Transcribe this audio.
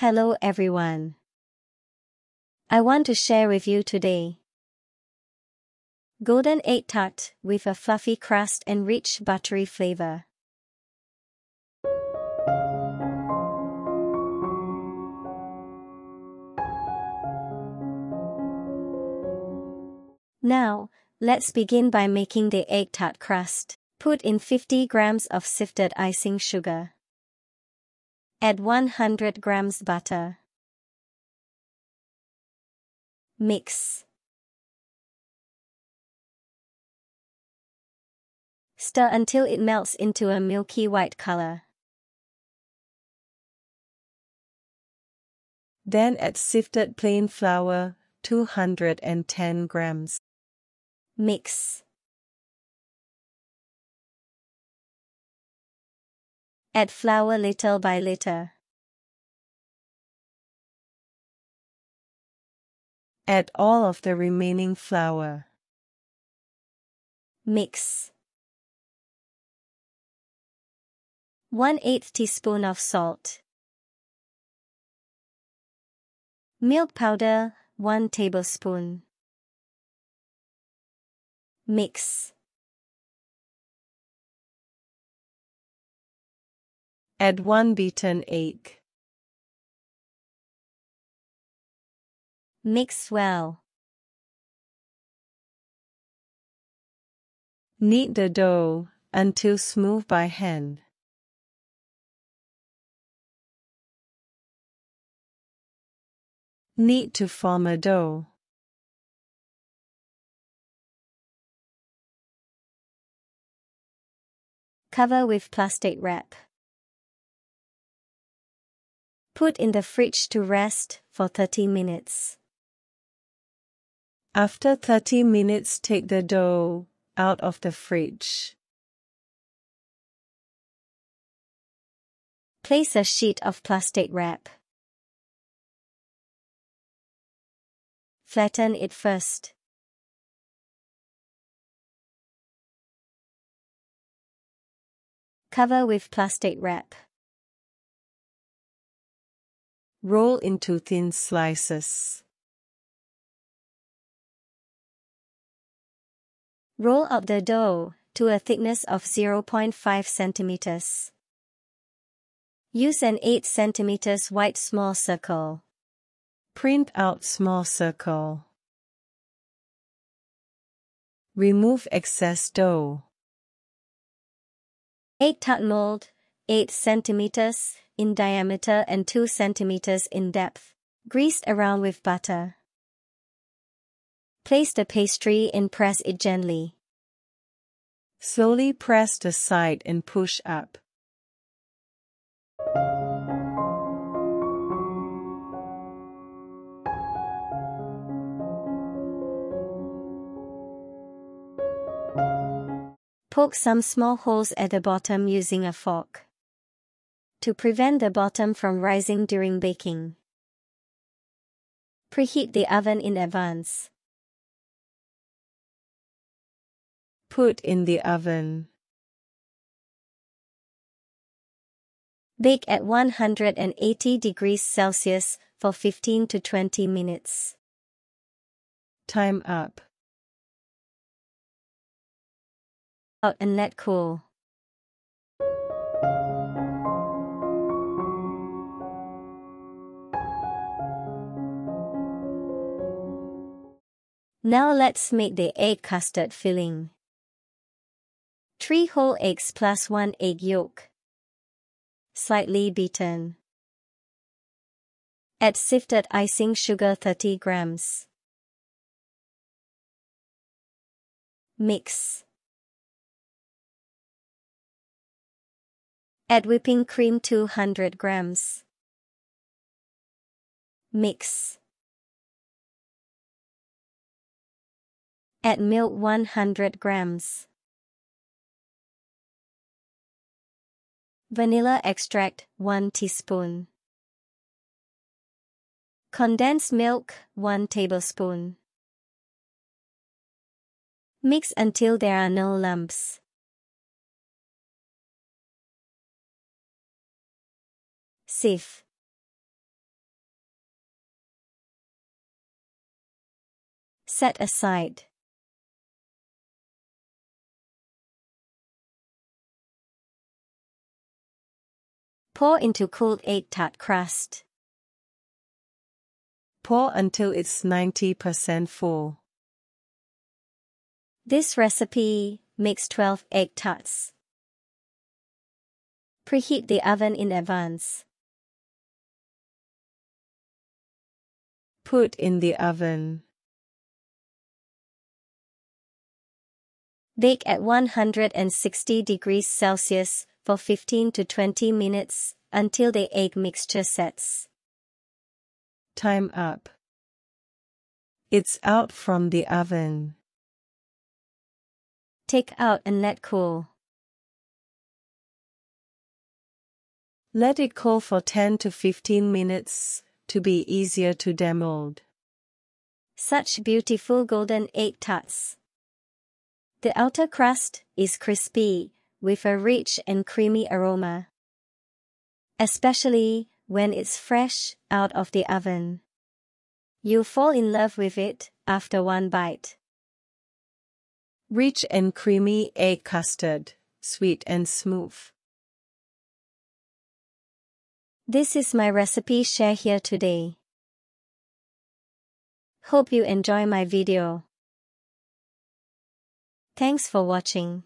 Hello everyone. I want to share with you today. Golden egg tart with a fluffy crust and rich buttery flavor. Now, let's begin by making the egg tart crust. Put in 50 grams of sifted icing sugar. Add 100 grams butter. Mix. Stir until it melts into a milky white color. Then add sifted plain flour, 210 grams. Mix. Add flour little by little. Add all of the remaining flour. Mix. 1 8 teaspoon of salt. Milk powder, 1 tablespoon. Mix. Add 1 beaten egg. Mix well. Knead the dough until smooth by hand. Knead to form a dough. Cover with plastic wrap. Put in the fridge to rest for 30 minutes. After 30 minutes, take the dough out of the fridge. Place a sheet of plastic wrap. Flatten it first. Cover with plastic wrap. Roll into thin slices. Roll out the dough to a thickness of 0.5 centimeters. Use an 8 centimeters wide small circle. Print out small circle. Remove excess dough. Egg tart mold, 8 centimeters in diameter and 2 centimeters in depth, greased around with butter. Place the pastry and press it gently. Slowly press the side and push up. Poke some small holes at the bottom using a fork. To prevent the bottom from rising during baking. Preheat the oven in advance. Put in the oven. Bake at 180 degrees Celsius for 15 to 20 minutes. Time up. Out and let cool. Now let's make the egg custard filling. 3 whole eggs plus 1 egg yolk. Slightly beaten. Add sifted icing sugar 30 grams. Mix. Add whipping cream 200 grams. Mix. At milk 100 grams. Vanilla extract 1 teaspoon. Condensed milk 1 tablespoon. Mix until there are no lumps. Sieve. Set aside. Pour into cooled egg tart crust. Pour until it's 90% full. This recipe makes 12 egg tarts. Preheat the oven in advance. Put in the oven. Bake at 160 degrees Celsius for 15 to 20 minutes until the egg mixture sets. Time up. It's out from the oven. Take out and let cool. Let it cool for 10 to 15 minutes to be easier to demold. Such beautiful golden egg tarts. The outer crust is crispy with a rich and creamy aroma. Especially when it's fresh out of the oven. You'll fall in love with it after one bite. Rich and creamy egg custard, sweet and smooth. This is my recipe share here today. Hope you enjoy my video. Thanks for watching.